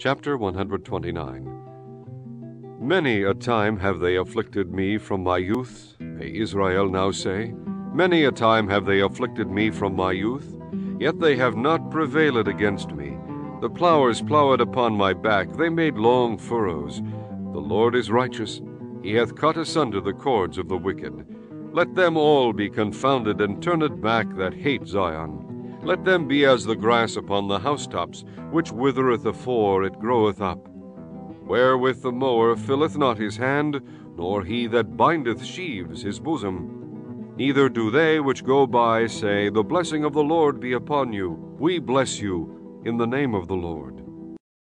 Chapter 129 Many a time have they afflicted me from my youth, may Israel now say. Many a time have they afflicted me from my youth, yet they have not prevailed against me. The plowers plowed upon my back, they made long furrows. The Lord is righteous, he hath cut asunder the cords of the wicked. Let them all be confounded and turn it back that hate Zion. Let them be as the grass upon the housetops, which withereth afore it groweth up wherewith the mower filleth not his hand, nor he that bindeth sheaves his bosom. Neither do they which go by say, The blessing of the Lord be upon you. We bless you in the name of the Lord.